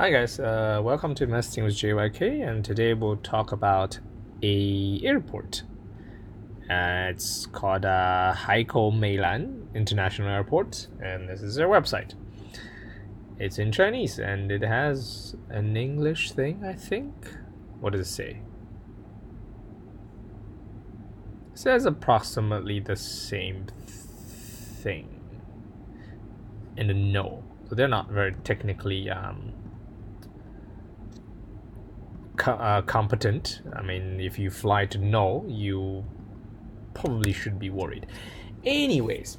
Hi guys, uh, welcome to Investing with JYK, and today we'll talk about a airport. Uh, it's called uh, Haikou Meilan International Airport, and this is their website. It's in Chinese, and it has an English thing, I think. What does it say? It says approximately the same thing in the no. So they're not very technically um, co- uh, competent. I mean, if you fly to no, you probably should be worried. Anyways,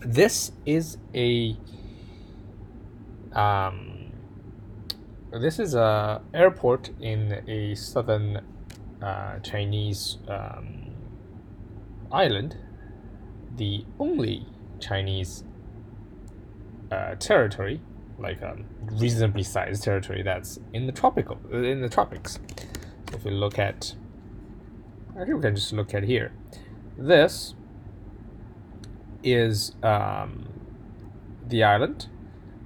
this is a um, this is a airport in a southern uh, Chinese um, island, the only Chinese uh, territory like a reasonably sized territory that's in the tropical in the tropics. So if we look at, actually we can just look at here. This is um, the island.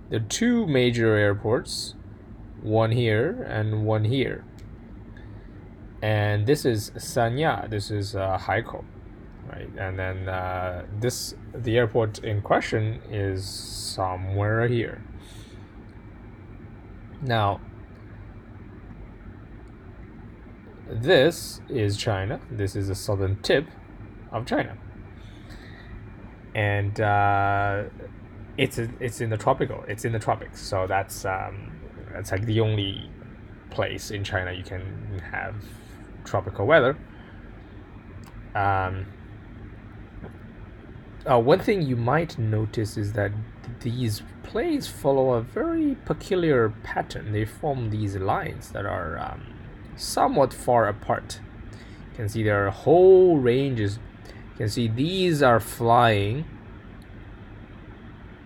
There are two major airports, one here and one here. And this is Sanya. This is uh, Haikou, right? And then uh, this the airport in question is somewhere here. Now, this is China. This is the southern tip of China, and uh, it's it's in the tropical. It's in the tropics. So that's um, that's like the only place in China you can have tropical weather. Um, uh, one thing you might notice is that these planes follow a very peculiar pattern. They form these lines that are um, somewhat far apart. You can see there are whole ranges. You can see these are flying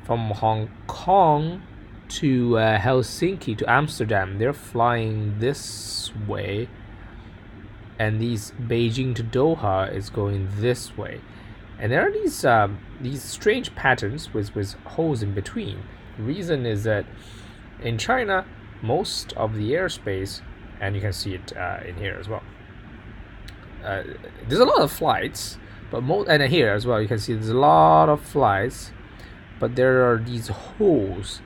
from Hong Kong to uh, Helsinki to Amsterdam. They're flying this way, and these Beijing to Doha is going this way and there are these um, these strange patterns with with holes in between. The reason is that in China, most of the airspace, and you can see it uh, in here as well. Uh, there's a lot of flights, but most and here as well you can see there's a lot of flights, but there are these holes,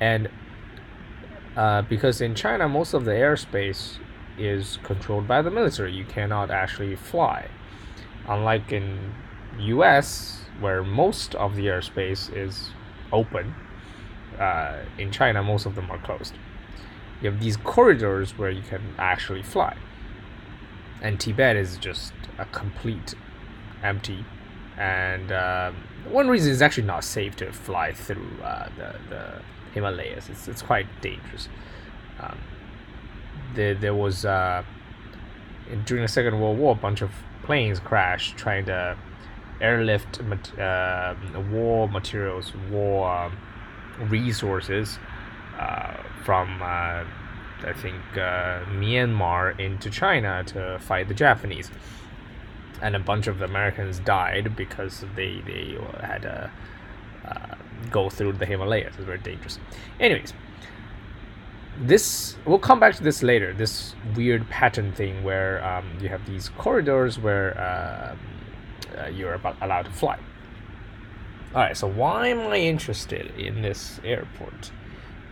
and uh, because in China most of the airspace is controlled by the military, you cannot actually fly. Unlike in U.S., where most of the airspace is open, uh, in China most of them are closed. You have these corridors where you can actually fly, and Tibet is just a complete empty. And uh, one reason is actually not safe to fly through uh, the, the Himalayas. It's, it's quite dangerous. Um, there, there was uh, during the Second World War, a bunch of planes crashed trying to airlift uh, war materials, war um, resources uh, from uh, I think uh, Myanmar into China to fight the Japanese, and a bunch of the Americans died because they they had to uh, go through the Himalayas. It's very dangerous. Anyways. This we'll come back to this later. This weird pattern thing where um, you have these corridors where um, uh, you're about allowed to fly. All right, so why am I interested in this airport?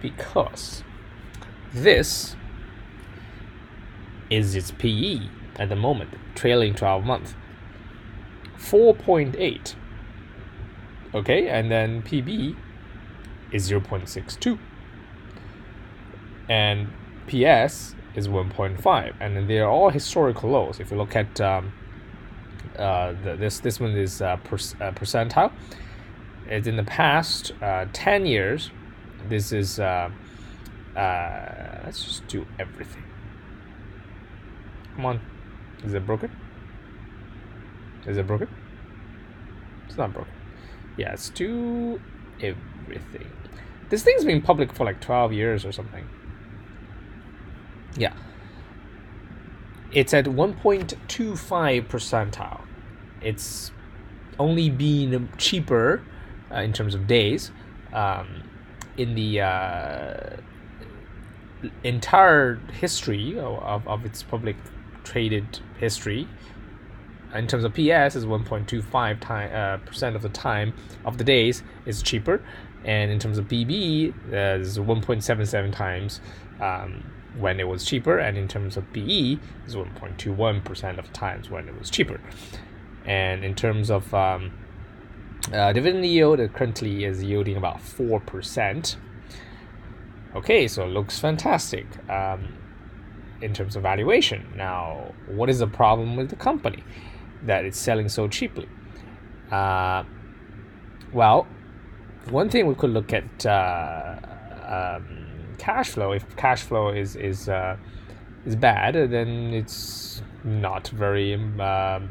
Because this is its PE at the moment, trailing 12 month. 4.8. Okay, and then PB is 0.62. And PS is 1.5. And they're all historical lows. If you look at um, uh, the, this this one is uh, per, uh, percentile. It's in the past uh, ten years. This is uh, let's just do everything. Come on, is it broken? Is it broken? It's not broken. Yeah, let's do everything. This thing's been public for like twelve years or something. Yeah it's at 1.25 percentile. It's only been cheaper uh, in terms of days. Um, in the uh, entire history of, of its public traded history in terms of PS is 1.25 time, uh, percent of the time of the days is cheaper, and in terms of PB uh, is 1.77 times um, when it was cheaper, and in terms of PE is 1.21 percent of times when it was cheaper, and in terms of um, uh, dividend yield, it currently is yielding about four percent. Okay, so it looks fantastic. Um, in terms of valuation. Now, what is the problem with the company? that it's selling so cheaply? Uh, well, one thing we could look at uh, um, cash flow. If cash flow is is uh, is bad, then it's not very um,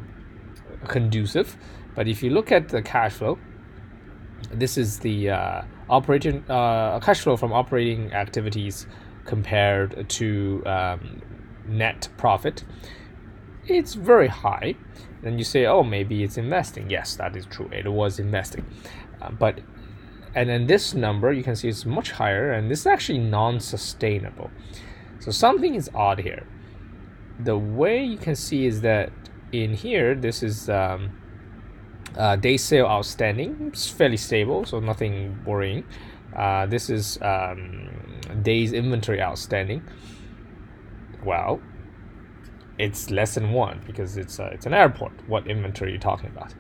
conducive. But if you look at the cash flow, this is the uh, operating uh, cash flow from operating activities compared to um, net profit. It's very high then you say, oh, maybe it's investing. Yes, that is true. It was investing. Uh, but, and then this number, you can see it's much higher, and this is actually non sustainable. So something is odd here. The way you can see is that in here, this is um, uh, day sale outstanding. It's fairly stable, so nothing worrying. Uh, this is um, days inventory outstanding. Well, it's less than one because it's a, it's an airport. What inventory are you talking about?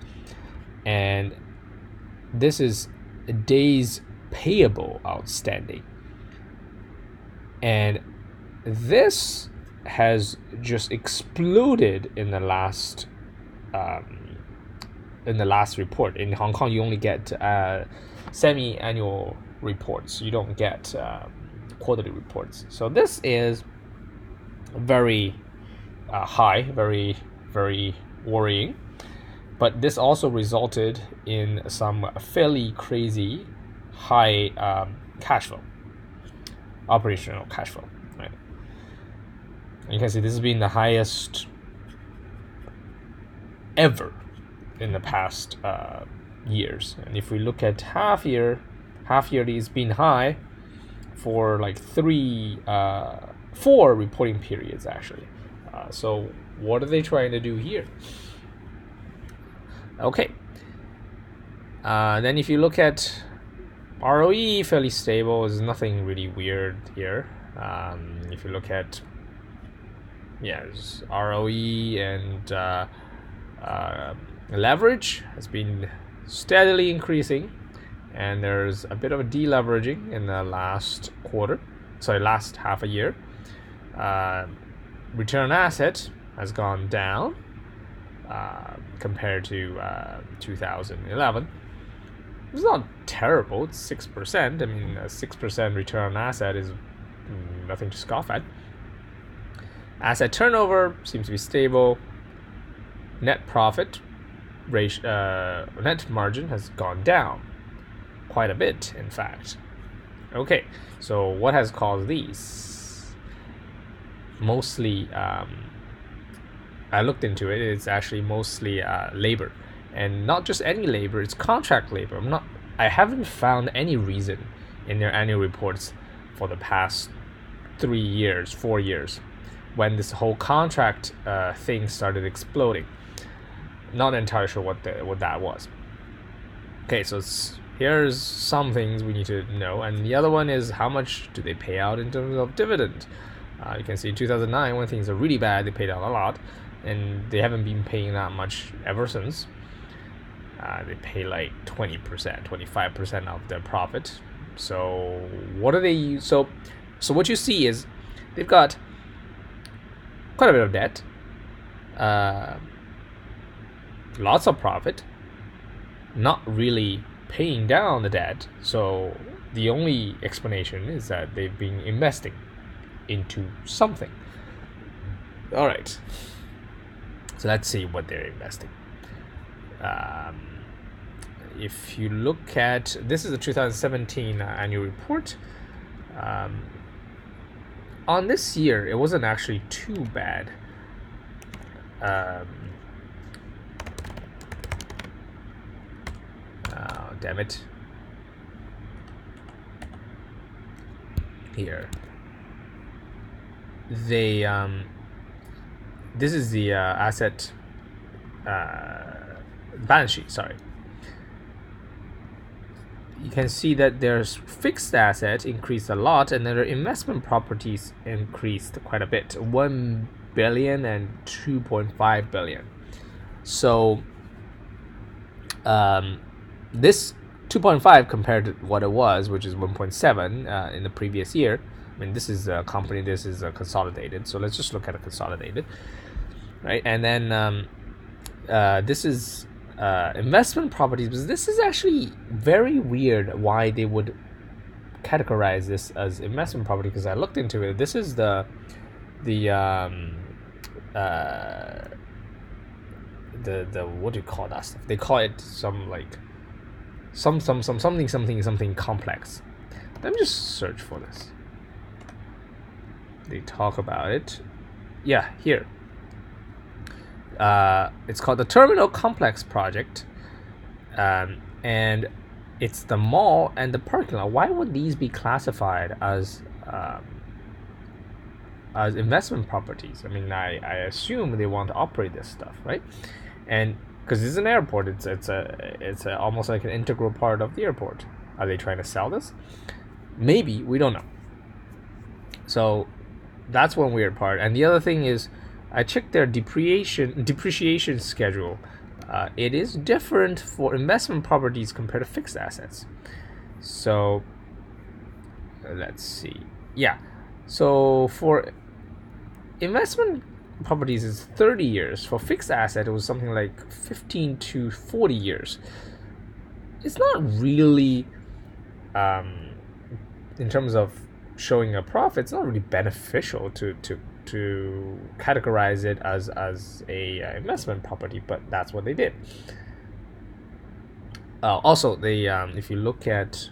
And this is days payable outstanding. And this has just exploded in the last um, in the last report. In Hong Kong, you only get uh, semi-annual reports. You don't get uh, quarterly reports. So this is very uh, high, very, very worrying. But this also resulted in some fairly crazy high um, cash flow, operational cash flow. Right? you can see this has been the highest ever in the past uh, years. And if we look at half year, half yearly has been high for like three, uh, four reporting periods actually. Uh, so what are they trying to do here? Okay. Uh, then if you look at ROE, fairly stable. There's nothing really weird here. Um, if you look at yes, ROE and uh, uh, leverage has been steadily increasing, and there's a bit of a deleveraging in the last quarter, sorry, last half a year. Uh, return asset has gone down uh, compared to uh, 2011. It's not terrible. It's six percent. I mean, a six percent return on asset is nothing to scoff at. Asset turnover seems to be stable. Net profit ratio, uh, net margin has gone down quite a bit, in fact. Okay, so what has caused these? mostly um, I looked into it. It's actually mostly uh, labor, and not just any labor. It's contract labor. I'm not. I haven't found any reason in their annual reports for the past three years, four years, when this whole contract uh, thing started exploding. Not entirely sure what the, what that was. Okay, so here's some things we need to know, and the other one is how much do they pay out in terms of dividend. Uh, you can see in 2009 when things are really bad, they paid out a lot, and they haven't been paying that much ever since. Uh, they pay like 20%, 25% of their profit. So what do they? So, so what you see is they've got quite a bit of debt, uh, lots of profit, not really paying down the debt. So the only explanation is that they've been investing into something. All right. So let's see what they're investing. Um, if you look at this is the 2017 annual report. Um, on this year, it wasn't actually too bad. Um, oh, damn it. here they um, this is the uh, asset uh, balance sheet sorry. You can see that there's fixed assets increased a lot and their investment properties increased quite a bit 1 billion and 2.5 billion. So um, this 2.5 compared to what it was which is 1.7 uh, in the previous year i mean this is a company this is a consolidated so let's just look at a consolidated right and then um, uh, this is uh, investment properties but this is actually very weird why they would categorize this as investment property because I looked into it. This is the the um, uh, the the what do you call that stuff? They call it some like some some some something something something complex. Let me just search for this. They talk about it. Yeah, here. Uh, it's called the Terminal Complex Project, um, and it's the mall and the parking lot. Why would these be classified as um, as investment properties? I mean, I, I assume they want to operate this stuff, right? And because it's an airport, it's it's a it's a, almost like an integral part of the airport. Are they trying to sell this? Maybe we don't know. So that's one weird part. And the other thing is I checked their depreciation depreciation schedule. Uh, it is different for investment properties compared to fixed assets. So let's see. Yeah. So for investment properties is 30 years. For fixed asset it was something like 15 to 40 years. It's not really um, in terms of showing a profit, it's not really beneficial to to to categorize it as as a uh, investment property, but that's what they did. Uh, also, they um, if you look at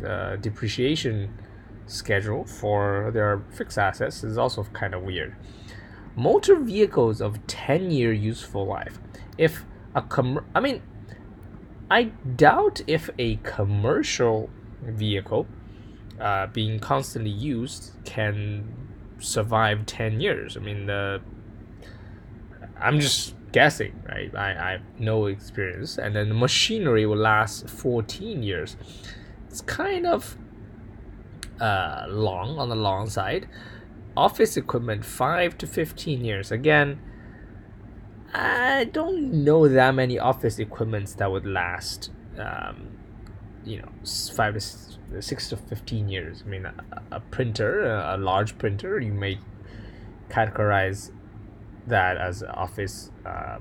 the depreciation schedule for their fixed assets is also kind of weird. Motor vehicles of 10 year useful life. If a com I mean I doubt if a commercial vehicle uh, being constantly used can survive 10 years. I mean, the I'm just guessing, right? I, I have no experience. And then the machinery will last 14 years. It's kind of uh, long on the long side. Office equipment, 5 to 15 years. Again, I don't know that many office equipments that would last, um, you know, 5 to six to 15 years. I mean, a, a printer, a, a, large printer, you may categorize that as office uh,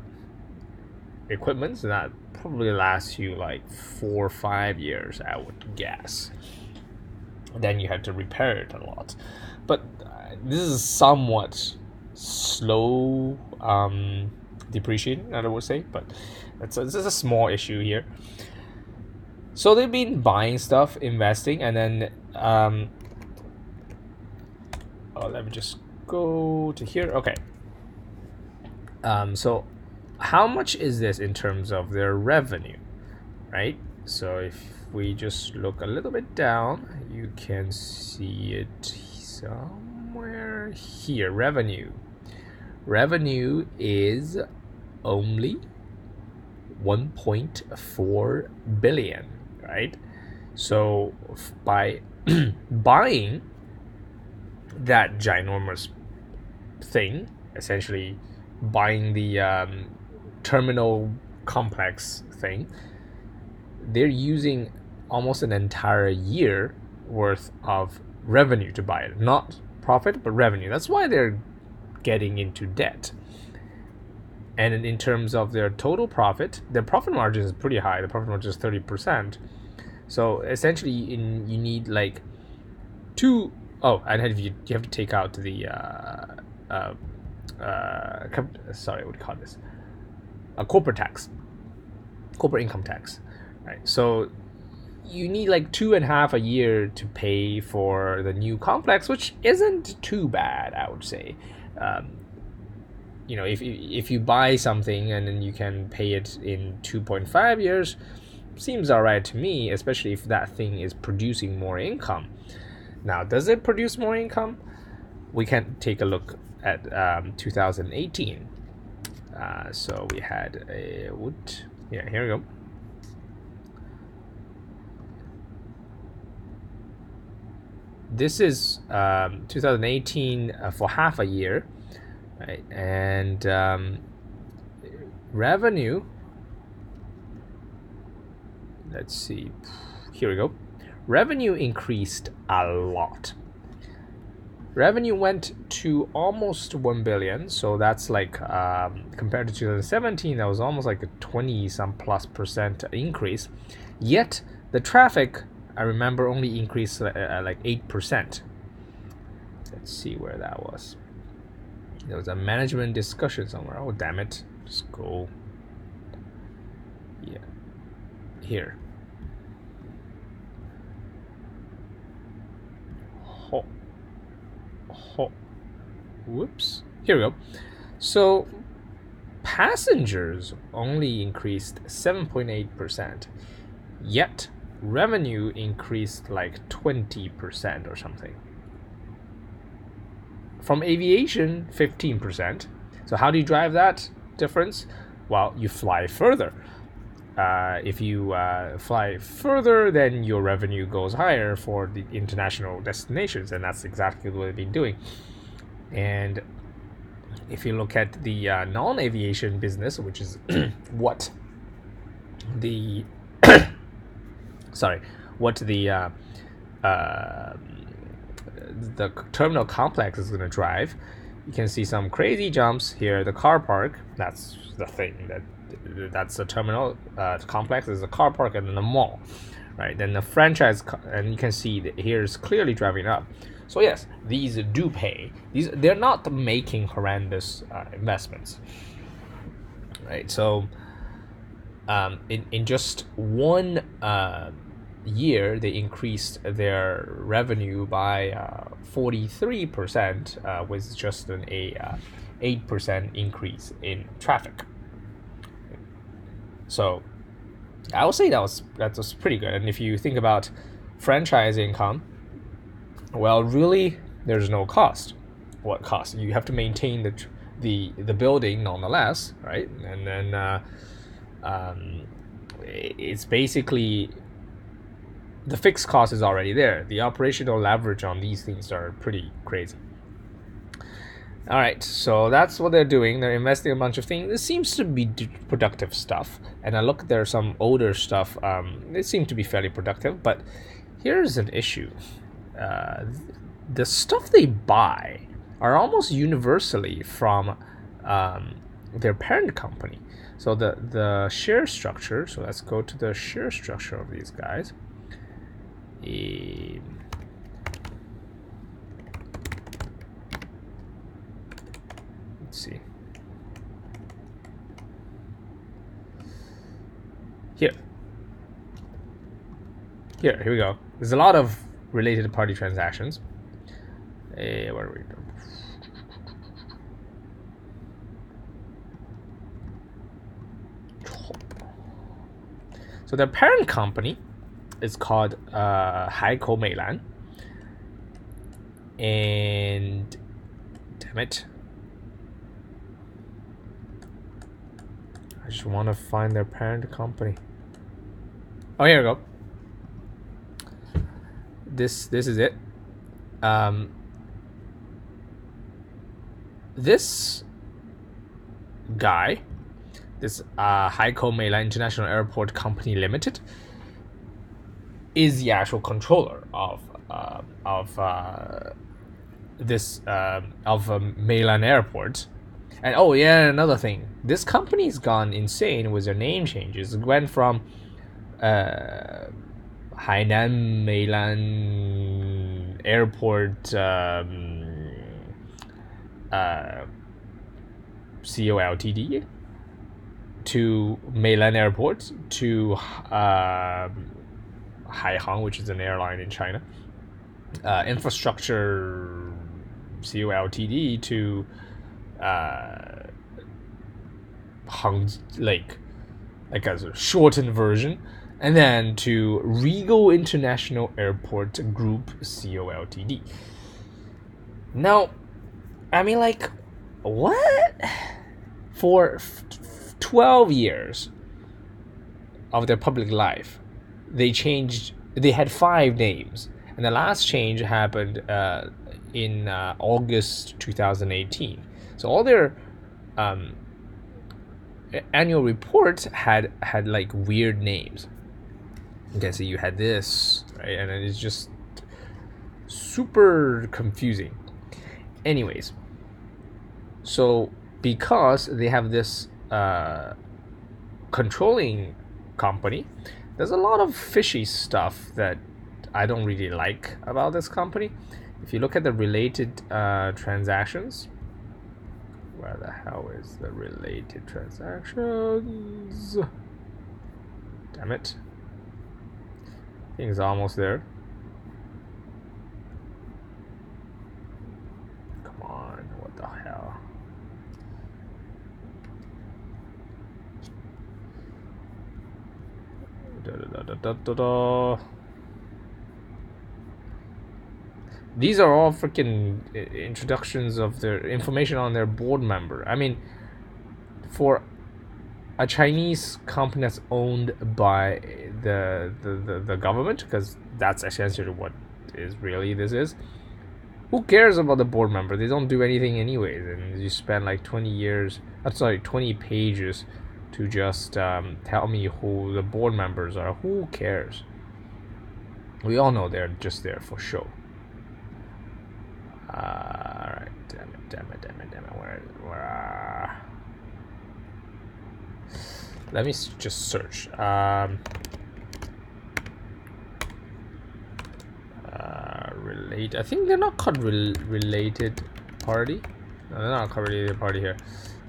equipment, so that probably lasts you like four or five years, I would guess. Then you have to repair it a lot. But uh, this is somewhat slow um, depreciating, I would say, but it's a, it's a small issue here. So they've been buying stuff, investing, and then um, oh, let me just go to here. Okay. Um, so how much is this in terms of their revenue, right? So if we just look a little bit down, you can see it somewhere here. Revenue. Revenue is only 1.4 billion right? So by buying that ginormous thing, essentially buying the um, terminal complex thing, they're using almost an entire year worth of revenue to buy it. Not profit, but revenue. That's why they're getting into debt. And in terms of their total profit, their profit margin is pretty high. The profit margin is 30%. So essentially, in, you need like two oh, and you, you have to take out the uh, uh, uh, sorry, what do you call this? A corporate tax, corporate income tax, right? So you need like two and a half a year to pay for the new complex, which isn't too bad, I would say. Um, you know, if if you buy something and then you can pay it in two point five years, seems alright to me, especially if that thing is producing more income. Now, does it produce more income? We can take a look at um, 2018. Uh, so we had a what? Yeah, here we go. This is um, 2018 uh, for half a year, right? And um, revenue. Let's see. Here we go. Revenue increased a lot. Revenue went to almost 1 billion so that's like um, compared to 2017 that was almost like a 20 some plus percent increase. Yet the traffic i remember only increased uh, uh like 8% let's see where that was. There was a management discussion somewhere. Oh damn it. Just go. Yeah. Here oh whoops. Here we go. So passengers only increased 7.8%, yet revenue increased like 20% or something. From aviation, 15%. So, how do you drive that difference? Well, you fly further. Uh, if you uh, fly further, then your revenue goes higher for the international destinations, and that's exactly what they've been doing. And if you look at the uh, non-aviation business, which is what the sorry, what the uh, uh, the terminal complex is going to drive, you can see some crazy jumps here. The car park, that's the thing that that's the terminal uh, complex is a car park and then the mall right? Then the franchise and you can see that here's clearly driving up. So yes these do pay. These they're not making horrendous uh, investments right? So um, in, in just one uh, year they increased their revenue by uh, 43% uh, with just an a 8% uh, increase in traffic so I would say that was that was pretty good. And if you think about franchise income, well, really, there's no cost. What cost? You have to maintain the the the building nonetheless, right? And then uh, um, it's basically the fixed cost is already there. The operational leverage on these things are pretty crazy. All right, so that's what they're doing. They're investing a bunch of things. This seems to be productive stuff. And I look, there's some older stuff. Um, it seemed to be fairly productive, but here's an issue. Uh, the stuff they buy are almost universally from um, their parent company. So the the share structure. So let's go to the share structure of these guys. Um, Let's see. Here. Here, here we go. There's a lot of related party transactions. Hey, eh, where are we? So their parent company is called uh, Haikou Meilan. And damn it, just want to find their parent company. Oh, here we go. This this is it. Um, this guy, this uh, Haikou Meilan International Airport Company Limited, is the actual controller of uh, of uh, this uh, of um, Meilan Airport and oh yeah, another thing. This company's gone insane with their name changes. It went from uh, Hainan Meilan Airport um, uh, COLTD to Meilan Airport to uh, Haihang, which is an airline in China. Uh, infrastructure COLTD to uh, Lake, like as a shortened version, and then to Regal International Airport Group COLTD. Now, I mean, like, what? For f- 12 years of their public life, they changed, they had five names. And the last change happened uh, in uh, August 2018. So all their um, annual reports had had like weird names. Okay, so you had this, right? And it's just super confusing. Anyways, so because they have this uh, controlling company, there's a lot of fishy stuff that I don't really like about this company. If you look at the related uh, transactions, where the hell is the related transactions? Damn it. It's almost there. Come on, what the hell? Da, da, da, da, da, da. These are all freaking introductions of their information on their board member. I mean, for a Chinese company that's owned by the the, the, the government, because that's essentially what is really this is. Who cares about the board member? They don't do anything anyways, and you spend like twenty years. I'm sorry, twenty pages to just um, tell me who the board members are. Who cares? We all know they're just there for show. Uh, Alright, damn it, damn it, damn it. Where, where? Uh... Let me just search. Um, uh, relate. I think they're not called rel related party. No, they're not called related party here.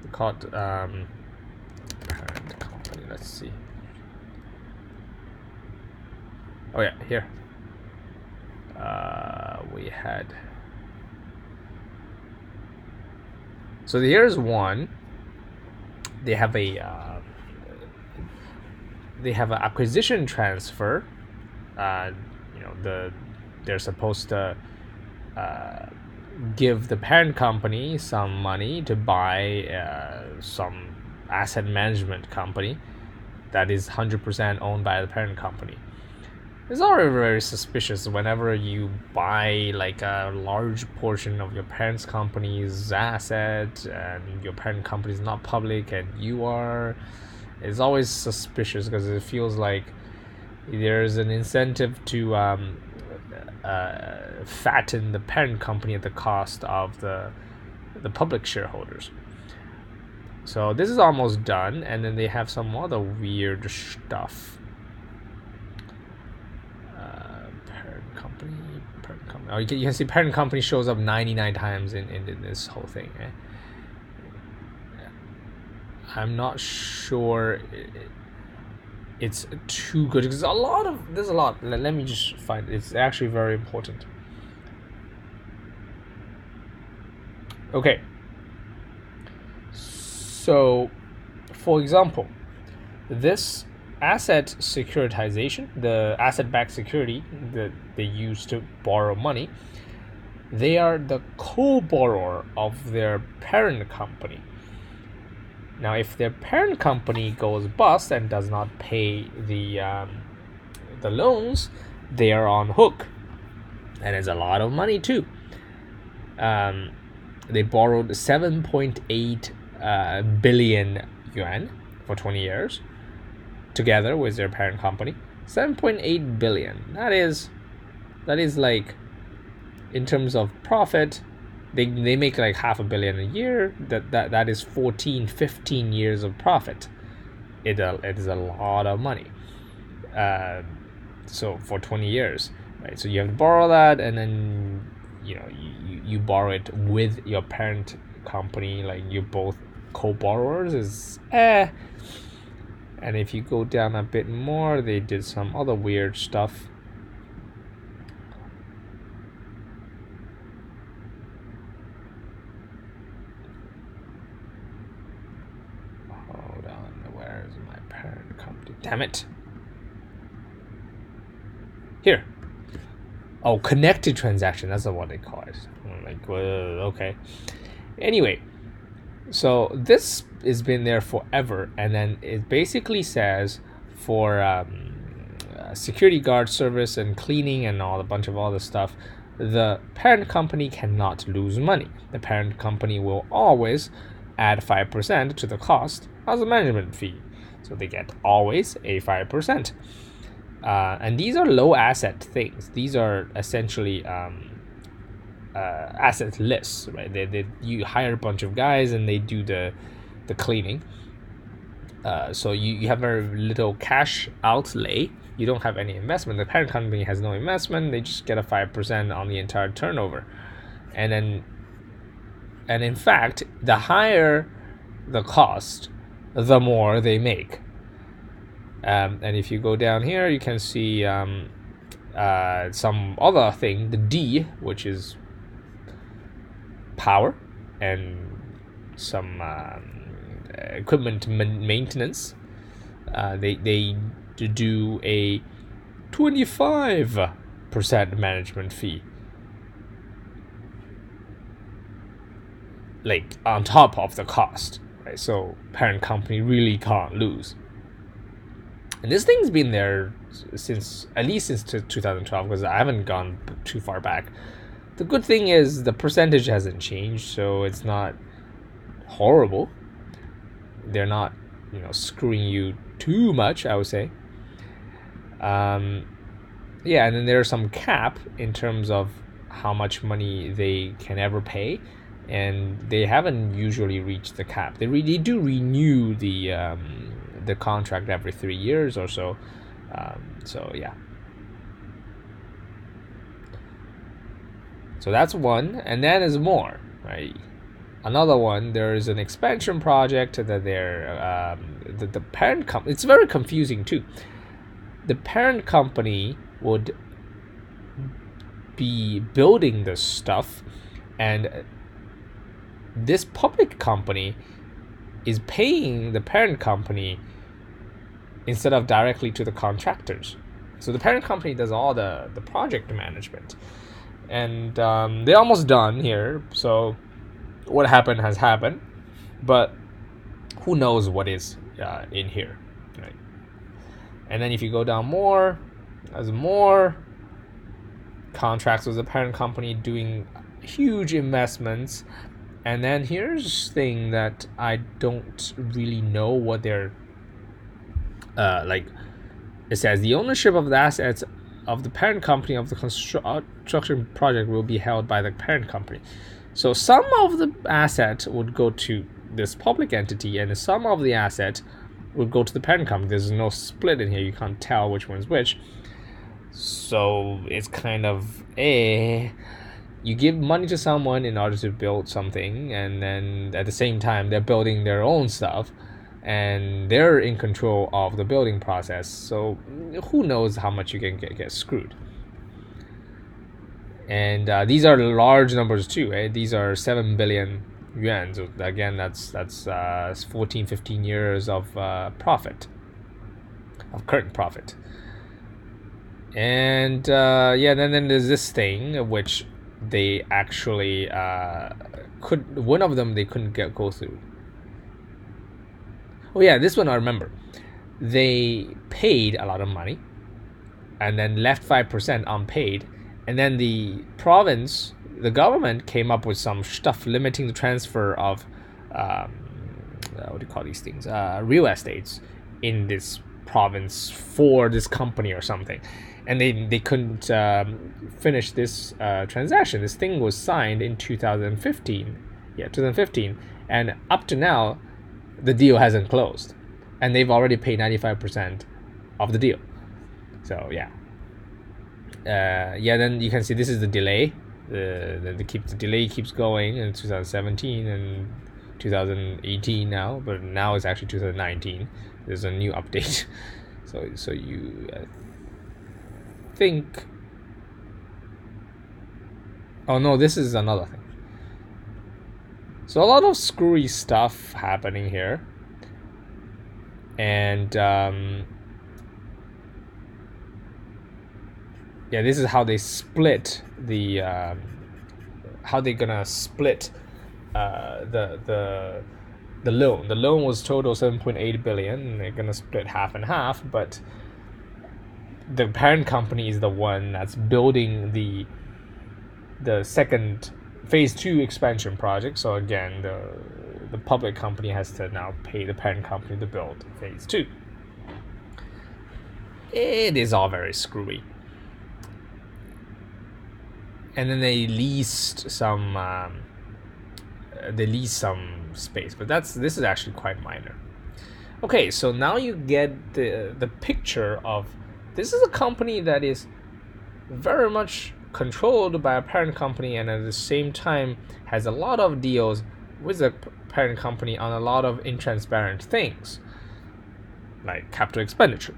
They're called um, parent company. Let's see. Oh yeah, here. Uh, we had. So here's one. They have a. Uh, they have an acquisition transfer. Uh, you know the they're supposed to uh, give the parent company some money to buy uh, some asset management company that is 100% owned by the parent company. It's already very suspicious whenever you buy like a large portion of your parent's company's asset and your parent company is not public and you are it's always suspicious because it feels like there's an incentive to um, uh, fatten the parent company at the cost of the the public shareholders. So this is almost done, and then they have some other weird stuff. Uh, parent company, Oh, you can, you can see parent company shows up ninety nine times in, in, in this whole thing. Eh? I'm not sure it's too good because a lot of there's a lot. Let, let me just find it's actually very important. Okay. So, for example, this asset securitization, the asset backed security that they use to borrow money, they are the co borrower of their parent company. Now, if their parent company goes bust and does not pay the um, the loans, they are on hook, and it's a lot of money too. Um, they borrowed seven point eight uh, billion yuan for twenty years, together with their parent company. Seven point eight billion. That is, that is like, in terms of profit, they, they make like half a billion a year. That that, that is 14 15 years of profit. It, uh, it is a lot of money. Uh, so for 20 years right? So you have to borrow that and then you know you, you borrow it with your parent company. Like you're both co-borrowers is eh and if you go down a bit more they did some other weird stuff Hold on, where is my parent company? Damn it. here. Oh, connected transaction. That's what they call it. I'm like, well, okay. Anyway, so this has been there forever, and then it basically says for um, uh, security guard service and cleaning and all a bunch of this stuff, the parent company cannot lose money. The parent company will always add 5% to the cost as a management fee. So they get always a 5%. Uh, and these are low asset things. These are essentially um, uh, asset lists, right? They, they, you hire a bunch of guys and they do the, the cleaning. Uh, so you, you have very little cash outlay. You don't have any investment. The parent company has no investment. They just get a 5% on the entire turnover. And then, and in fact, the higher the cost, the more they make. Um, and if you go down here, you can see um, uh, some other thing, the D, which is power and some um, equipment maintenance. Uh, they they do a twenty five percent management fee. Like on top of the cost, right? So parent company really can't lose. And this thing's been there since at least since 2012 because I haven't gone too far back. The good thing is the percentage hasn't changed, so it's not horrible. They're not, you know, screwing you too much, I would say. Um, yeah, and then there's some cap in terms of how much money they can ever pay, and they haven't usually reached the cap. They really do renew the um, the contract every three years or so. Um, so yeah. So that's one, and then there's more, right? Another one, there is an expansion project that they're um, the, the parent company. It's very confusing too. The parent company would be building this stuff, and this public company is paying the parent company instead of directly to the contractors. So the parent company does all the, the project management. And um, they're almost done here. So what happened has happened. But who knows what is uh, in here, right? And then if you go down more, there's more contracts with the parent company doing huge investments. And then here's thing that I don't really know what they're uh, like it says the ownership of the assets of the parent company of the construction project will be held by the parent company. So some of the asset would go to this public entity, and some of the asset would go to the parent company. There's no split in here; you can't tell which one's which. So it's kind of a. Eh, you give money to someone in order to build something, and then at the same time they're building their own stuff and they're in control of the building process. So who knows how much you can get, get screwed. And uh, these are large numbers too. Eh? These are seven billion yuan. So again, that's that's uh, 14, 15 years of uh, profit, of current profit. And uh, yeah, then then there's this thing which they actually uh, could. One of them they couldn't get go through Oh yeah, this one I remember. They paid a lot of money, and then left five percent unpaid, and then the province, the government came up with some stuff limiting the transfer of, um, uh, what do you call these things, uh, real estates in this province for this company or something, and they they couldn't um, finish this uh, transaction. This thing was signed in 2015, yeah, 2015, and up to now the deal hasn't closed, and they've already paid ninety five percent of the deal. So yeah, uh, yeah. Then you can see this is the delay. The the, keep the delay keeps going in 2017 and 2018 now, but now it's actually 2019. There's a new update. so so you uh, think. Oh no, this is another thing. So a lot of screwy stuff happening here. And um, yeah, this is how they split the um, how they're gonna split uh, the the the loan. The loan was total seven point eight billion. And they're gonna split half and half, but the parent company is the one that's building the the second phase two expansion project. So again, the the public company has to now pay the parent company to build phase two. It is all very screwy. And then they leased some. Um, they leased some space, but that's this is actually quite minor. Okay, so now you get the the picture of this is a company that is very much controlled by a parent company and at the same time has a lot of deals with the parent company on a lot of intransparent things like capital expenditure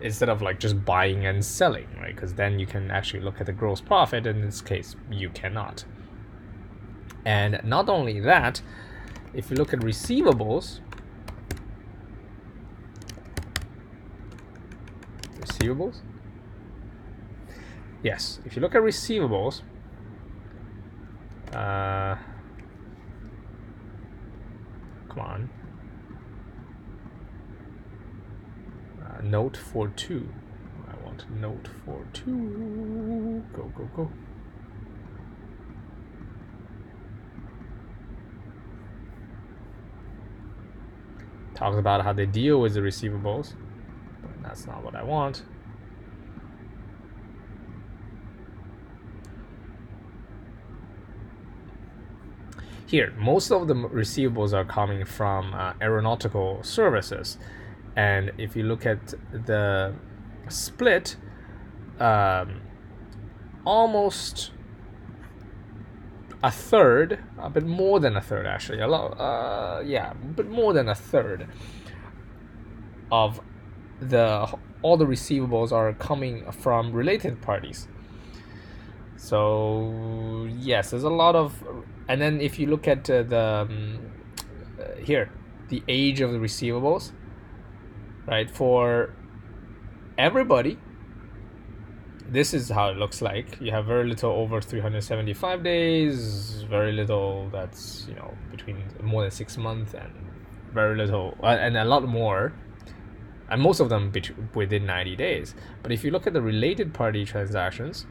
instead of like just buying and selling right? Because then you can actually look at the gross profit in this case you cannot. And not only that if you look at receivables receivables yes if you look at receivables uh, come on. Uh, note for two. I want note for two. Go go go. Talks about how they deal with the receivables but that's not what I want here most of the receivables are coming from uh, aeronautical services. And if you look at the split um, almost a third a bit more than a third actually a lot uh, yeah but more than a third of the all the receivables are coming from related parties so yes there's a lot of and then if you look at uh, the um, uh, here the age of the receivables right? For everybody this is how it looks like. You have very little over 375 days very little that's you know between more than six months and very little uh, and a lot more and most of them within 90 days. But if you look at the related party transactions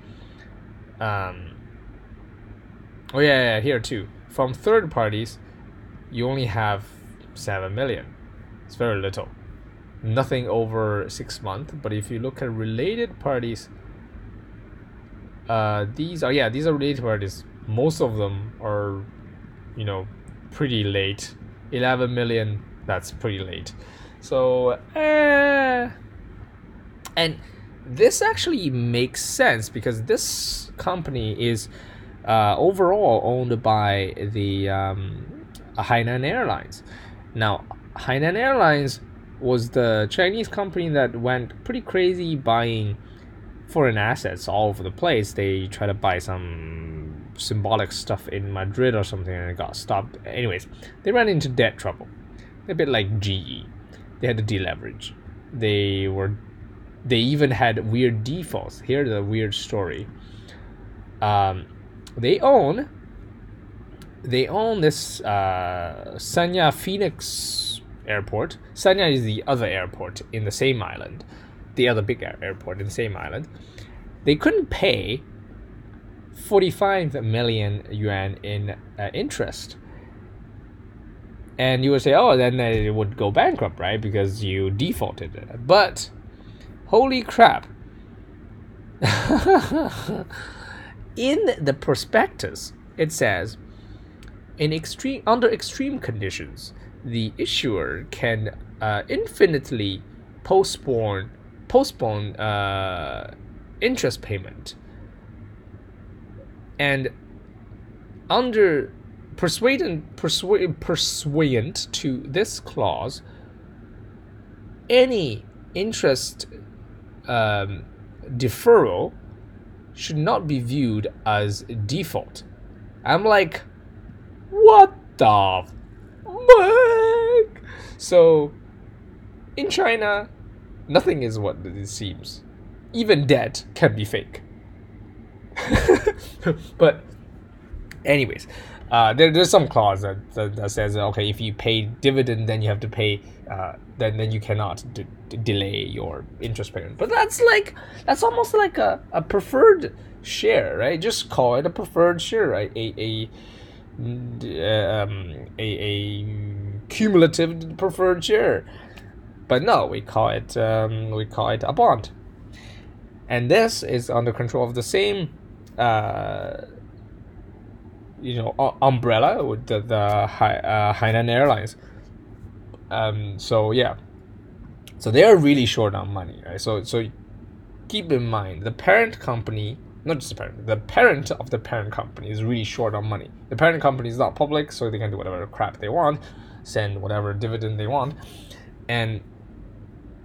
um, Oh yeah, yeah, here too. From third parties, you only have seven million. It's very little. Nothing over six months. But if you look at related parties, uh, these are yeah, these are related parties. Most of them are, you know, pretty late. Eleven million. That's pretty late. So, eh. and this actually makes sense because this company is uh, overall owned by the um, Hainan Airlines. Now, Hainan Airlines was the Chinese company that went pretty crazy buying foreign assets all over the place. They tried to buy some symbolic stuff in Madrid or something and it got stopped. Anyways, they ran into debt trouble. A bit like GE. They had to deleverage. They were they even had weird defaults. Here's a weird story. Um, they own they own this uh, Sanya Phoenix airport. Sanya is the other airport in the same island, the other big airport in the same island. They couldn't pay 45 million yuan in uh, interest. And you would say, oh, then it would go bankrupt, right? Because you defaulted. But holy crap. in the prospectus, it says, in extreme under extreme conditions, the issuer can uh, infinitely postpone postpone uh, interest payment, and under pursuant persuade, pursuant to this clause, any interest um, deferral should not be viewed as default. I'm like, what the fuck? So, in China, nothing is what it seems. even debt can be fake. but, anyways, uh, there, there's some clause that, that, that, says okay if you pay dividend then you have to pay uh, then then you cannot delay your interest payment. But that's like that's almost like a, a preferred share right? Just call it a preferred share right? A a um, a, a cumulative preferred share. But no we call it um, we call it a bond. And this is under control of the same uh, you know umbrella with the, the uh, Hainan Airlines. Um, so yeah, so they are really short on money, right? So so keep in mind the parent company, not just the parent, the parent of the parent company is really short on money. The parent company is not public, so they can do whatever crap they want, send whatever dividend they want, and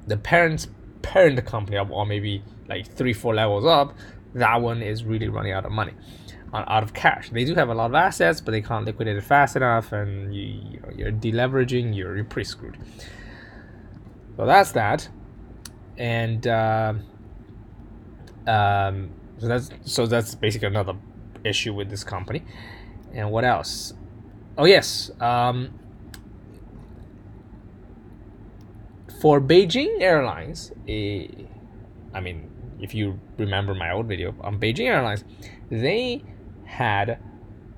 the parent's parent company, or maybe like three four levels up, that one is really running out of money out of cash. They do have a lot of assets, but they can't liquidate it fast enough, and you, you know, you're deleveraging. You're, you're pretty screwed. So that's that, and uh, um, so that's so that's basically another issue with this company. And what else? Oh yes, um, for Beijing Airlines, eh, I mean, if you remember my old video on Beijing Airlines, they had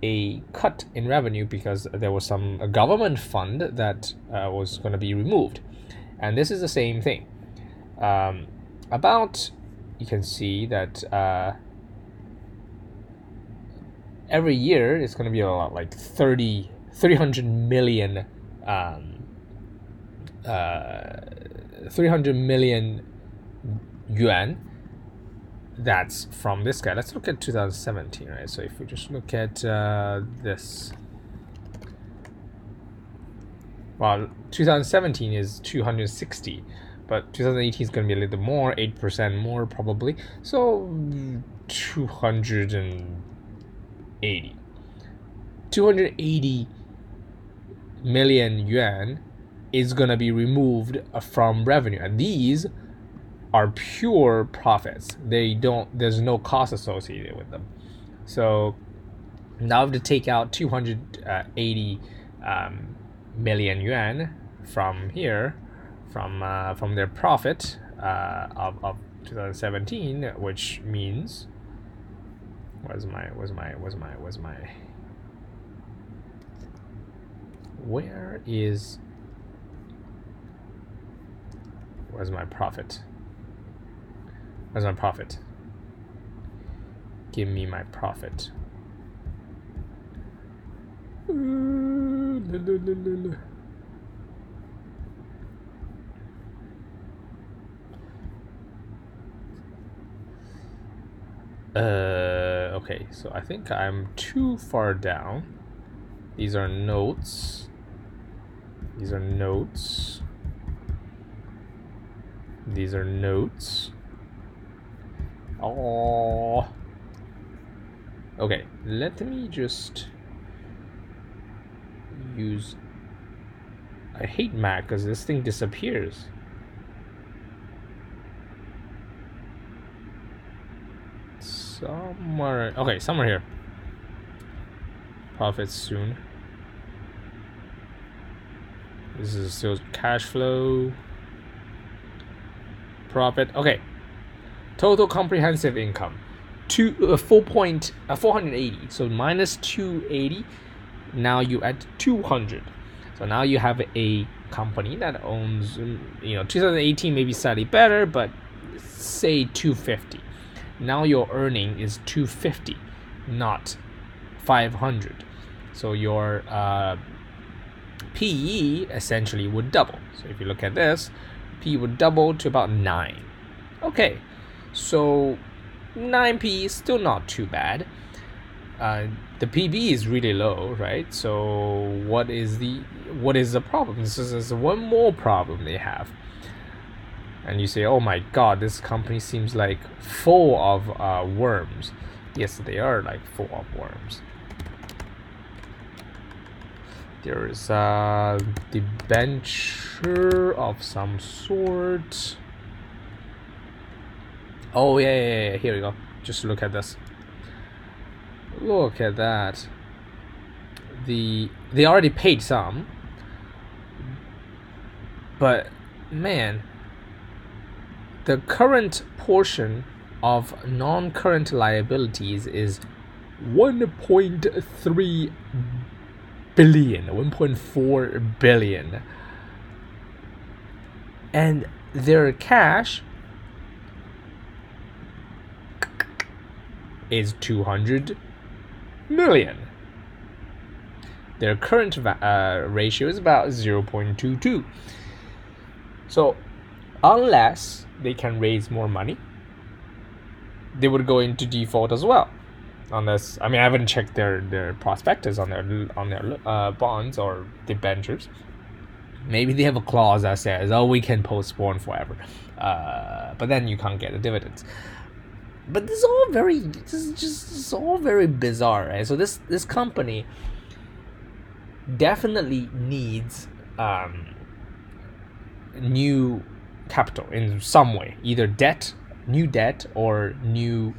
a cut in revenue because there was some government fund that uh, was going to be removed. And this is the same thing. Um, about, you can see that uh, every year it's going to be about like 30, 300 million, um, uh, 300 million yuan that's from this guy. Let's look at 2017, right? So if we just look at uh, this, well, 2017 is 260, but 2018 is going to be a little more, 8% more probably. So 280. 280 million yuan is going to be removed from revenue, and these are pure profits. They don't. There's no cost associated with them. So now I have to take out 280 um, million yuan from here, from uh, from their profit uh, of, of 2017, which means was my was my was my was my where is where's my profit Where's my profit? Give me my profit. Uh, okay, so I think I'm too far down. These are notes. These are notes. These are notes. Oh. Okay, let me just use. I hate Mac because this thing disappears. Somewhere. Okay, somewhere here. Profits soon. This is still cash flow. Profit. Okay, Total comprehensive income, two uh, four point uh, four hundred eighty. So minus two eighty. Now you add two hundred. So now you have a company that owns, um, you know, 2018 maybe slightly better, but say 250. Now your earning is 250, not 500. So your uh, PE essentially would double. So if you look at this, PE would double to about 9. Okay, so 9p is still not too bad. Uh, the PB is really low, right? So what is the what is the problem? This is one more problem they have. And you say, oh my god, this company seems like full of uh, worms. Yes, they are like full of worms. There is a debenture of some sort Oh yeah, yeah, yeah, here we go. Just look at this. Look at that. The they already paid some, but man, the current portion of non-current liabilities is 1.3 billion, 1.4 billion. And their cash is 200 million. Their current uh, ratio is about 0.22. So, unless they can raise more money, they would go into default as well. Unless I mean I haven't checked their their prospectus on their on their uh, bonds or debentures. Maybe they have a clause that says, "Oh, we can postpone forever," uh, but then you can't get the dividends. But this is all very, this is just this is all very bizarre, right? So this this company definitely needs um, new capital in some way, either debt, new debt, or new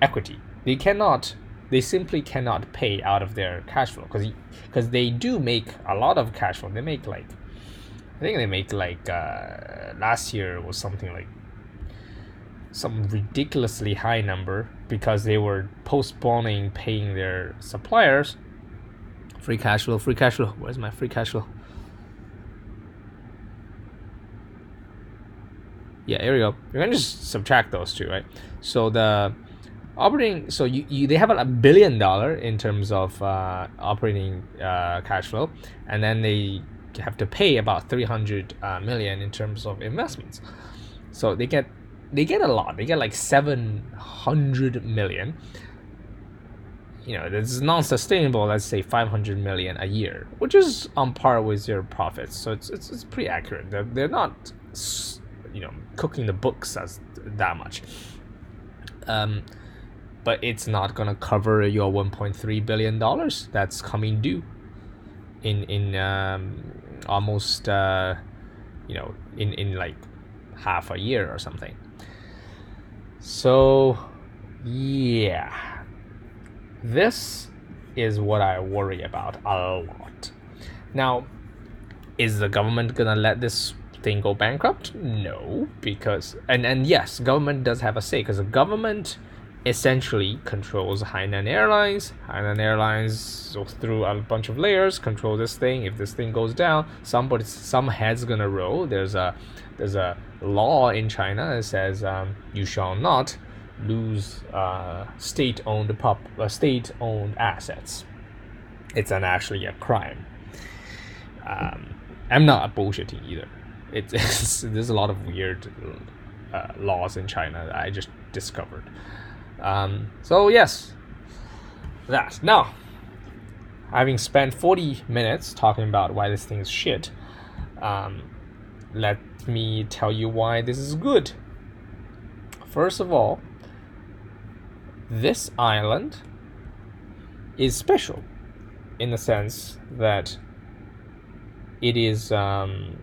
equity. They cannot, they simply cannot pay out of their cash flow because because they do make a lot of cash flow. They make like, I think they make like uh, last year was something like some ridiculously high number because they were postponing paying their suppliers. Free cash flow, free cash flow. Where's my free cash flow? yeah here we go you're gonna just subtract those two right so the operating so you, you they have a billion dollar in terms of uh, operating uh, cash flow and then they have to pay about 300 uh, million in terms of investments so they get they get a lot they get like 700 million you know this is non-sustainable let's say 500 million a year which is on par with your profits so it's it's, it's pretty accurate they're, they're not you know cooking the books as that much. Um, but it's not gonna cover your 1.3 billion dollars that's coming due in in um, almost uh, you know in in like half a year or something. So yeah, this is what I worry about a lot. Now, is the government gonna let this thing go bankrupt? No, because and and yes, government does have a say because the government essentially controls Hainan Airlines. Hainan Airlines through a bunch of layers control this thing. If this thing goes down, somebody some head's gonna roll. There's a there's a law in China that says um, you shall not lose uh, state-owned pop uh, state-owned assets. It's an actually a crime. Um, I'm not bullshitting either it's, there's a lot of weird uh, laws in China that I just discovered. Um, so yes, that now. Having spent 40 minutes talking about why this thing is shit, um, let me tell you why this is good. First of all, this island is special in the sense that it is um,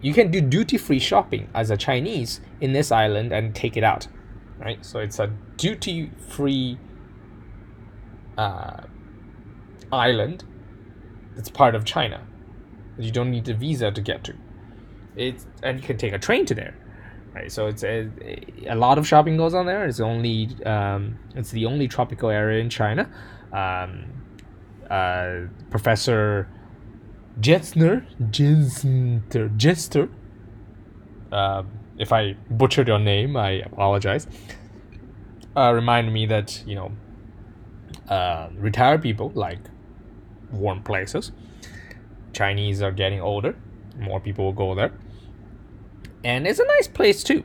you can do duty free shopping as a Chinese in this island and take it out, right? So it's a duty free uh, island that's part of China. You don't need a visa to get to. It's and you can take a train to there, right? So it's a, a lot of shopping goes on there. It's only um, it's the only tropical area in China. Um, uh, Professor Jensner, Jensner, Jester. Uh, if I butchered your name, I apologize. Uh, remind me that you know, uh, retired people like warm places. Chinese are getting older. More people will go there, and it's a nice place too.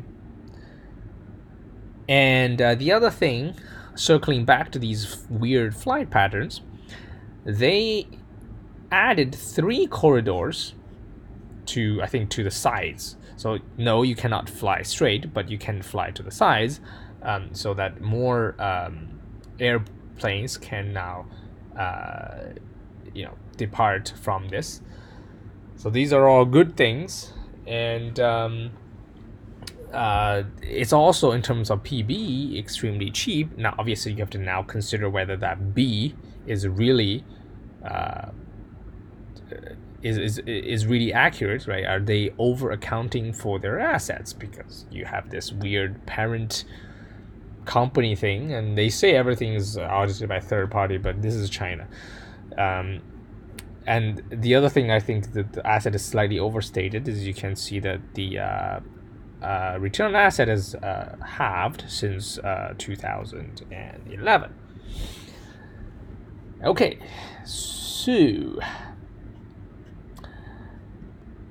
And uh, the other thing, circling back to these weird flight patterns, they added three corridors to I think to the sides. So no, you cannot fly straight, but you can fly to the sides, um, so that more um, airplanes can now, uh, you know, depart from this. So these are all good things, and um, uh, it's also in terms of PB extremely cheap. Now, obviously, you have to now consider whether that B is really uh, is, is is really accurate, right? Are they over accounting for their assets because you have this weird parent company thing, and they say everything is audited by third party, but this is China. Um, and the other thing I think that the asset is slightly overstated is you can see that the uh, uh, return on asset has uh, halved since uh, 2011. Okay, so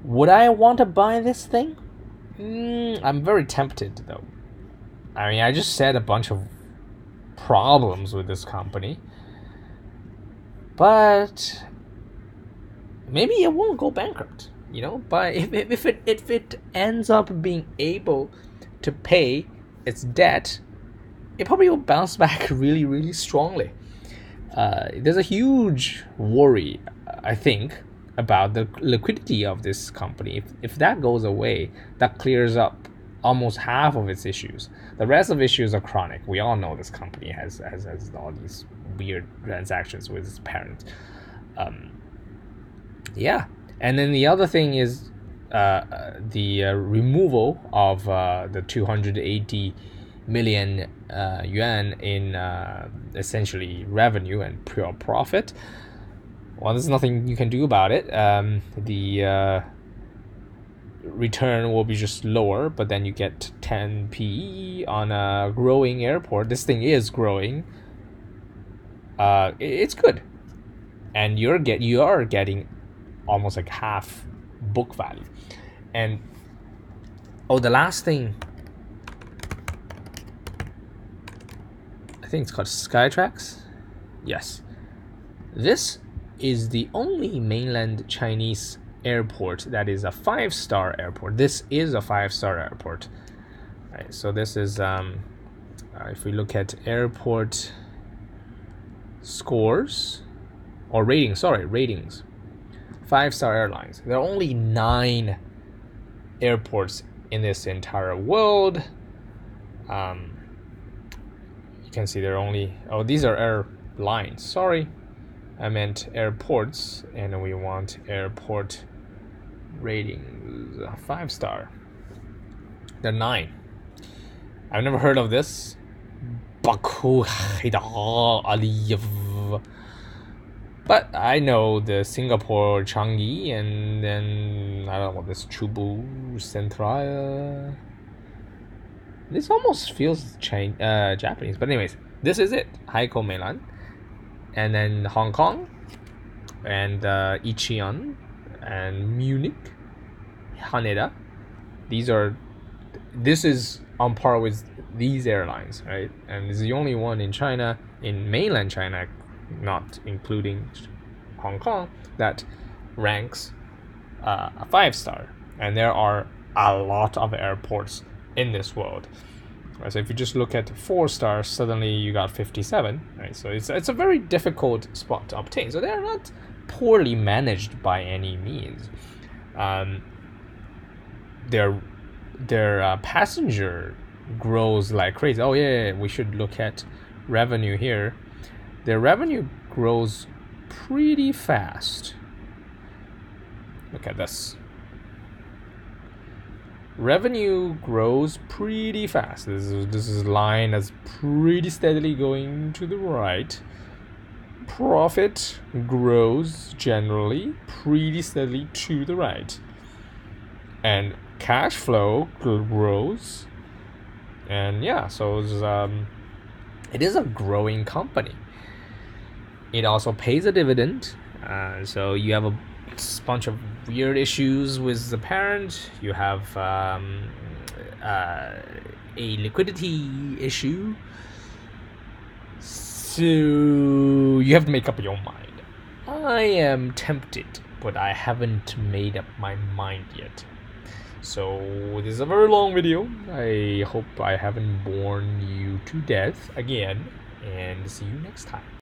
would I want to buy this thing? Mm, I'm very tempted though. I mean, I just said a bunch of problems with this company, but maybe it won't go bankrupt you know? But if, if it if it ends up being able to pay its debt it probably will bounce back really really strongly. Uh, there's a huge worry i think about the liquidity of this company. If, if that goes away that clears up almost half of its issues. The rest of issues are chronic. We all know this company has has, has all these weird transactions with its parent. Um, yeah and then the other thing is uh, the uh, removal of uh, the 280 million uh, yuan in uh, essentially revenue and pure profit. Well, there's nothing you can do about it. Um, the uh, return will be just lower, but then you get 10 PE on a growing airport. This thing is growing. it's good, and you're get you are getting almost like half book value. And oh, the last thing, I think it's called Skytrax. Yes, this is the only mainland Chinese airport that is a five star airport. This is a five star airport. Right, so this is um, uh, if we look at airport scores or ratings, sorry, ratings five star airlines. There are only nine airports in this entire world. Um, you can see there are only oh these are airlines. Sorry, I meant airports, and we want airport ratings five star. There are nine. I've never heard of this. Baku Aliyev but I know the Singapore Changi and then I don't know what this Chubu Central. This almost feels Chinese, uh, Japanese, but anyways, this is it. Haikou Meilan, and then Hong Kong, and uh, Incheon, and Munich, Haneda. These are, this is on par with these airlines, right? And it's the only one in China, in mainland China, not including Hong Kong, that ranks uh, a five star. And there are a lot of airports in this world. Right, so if you just look at four stars, suddenly you got 57. Right, so it's it's a very difficult spot to obtain. So they're not poorly managed by any means. Um, their their uh, passenger grows like crazy. Oh yeah, we should look at revenue here their revenue grows pretty fast. Look at this. Revenue grows pretty fast. This is this is line that's pretty steadily going to the right. Profit grows generally pretty steadily to the right. And cash flow grows. And yeah, so it's, um, it is a growing company it also pays a dividend. Uh, so you have a bunch of weird issues with the parent. You have um, uh, a liquidity issue. So you have to make up your mind. I am tempted, but I haven't made up my mind yet. So this is a very long video. I hope I haven't bored you to death again, and see you next time.